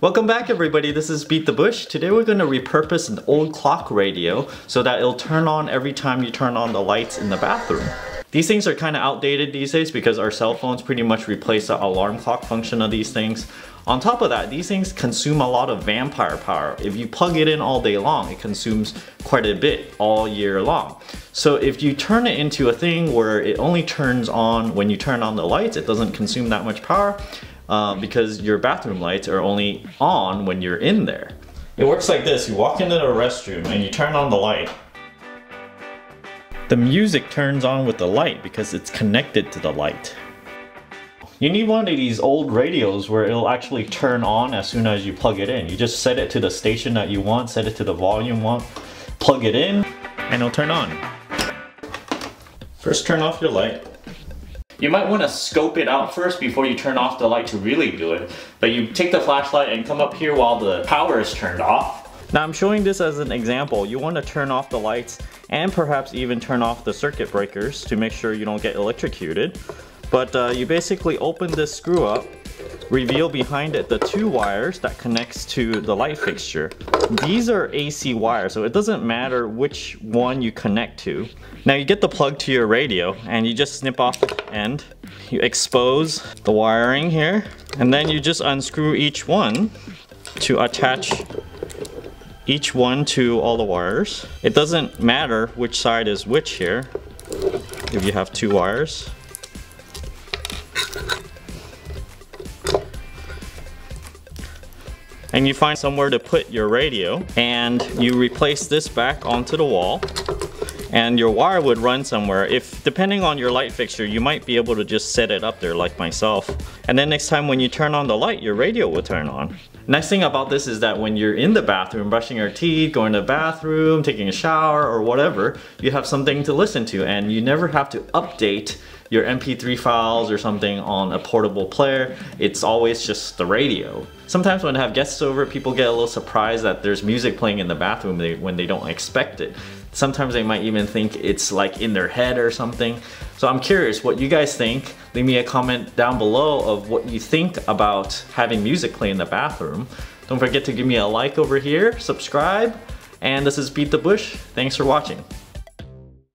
Welcome back everybody, this is Beat the Bush. Today we're going to repurpose an old clock radio so that it'll turn on every time you turn on the lights in the bathroom. These things are kind of outdated these days because our cell phones pretty much replace the alarm clock function of these things. On top of that, these things consume a lot of vampire power. If you plug it in all day long, it consumes quite a bit all year long. So if you turn it into a thing where it only turns on when you turn on the lights, it doesn't consume that much power, uh, because your bathroom lights are only on when you're in there. It works like this, you walk into the restroom and you turn on the light. The music turns on with the light because it's connected to the light. You need one of these old radios where it'll actually turn on as soon as you plug it in. You just set it to the station that you want, set it to the volume you want, plug it in, and it'll turn on. First turn off your light. You might want to scope it out first before you turn off the light to really do it. But you take the flashlight and come up here while the power is turned off. Now I'm showing this as an example. You want to turn off the lights and perhaps even turn off the circuit breakers to make sure you don't get electrocuted. But uh, you basically open this screw up reveal behind it the two wires that connects to the light fixture. These are AC wires, so it doesn't matter which one you connect to. Now you get the plug to your radio and you just snip off the end. You expose the wiring here and then you just unscrew each one to attach each one to all the wires. It doesn't matter which side is which here if you have two wires. And you find somewhere to put your radio and you replace this back onto the wall and your wire would run somewhere. If depending on your light fixture, you might be able to just set it up there like myself. And then next time when you turn on the light, your radio will turn on. Nice thing about this is that when you're in the bathroom, brushing your teeth, going to the bathroom, taking a shower or whatever, you have something to listen to and you never have to update your MP3 files or something on a portable player. It's always just the radio. Sometimes when I have guests over, people get a little surprised that there's music playing in the bathroom when they don't expect it. Sometimes they might even think it's like in their head or something. So I'm curious what you guys think. Leave me a comment down below of what you think about having music play in the bathroom. Don't forget to give me a like over here, subscribe, and this is Beat the Bush. Thanks for watching.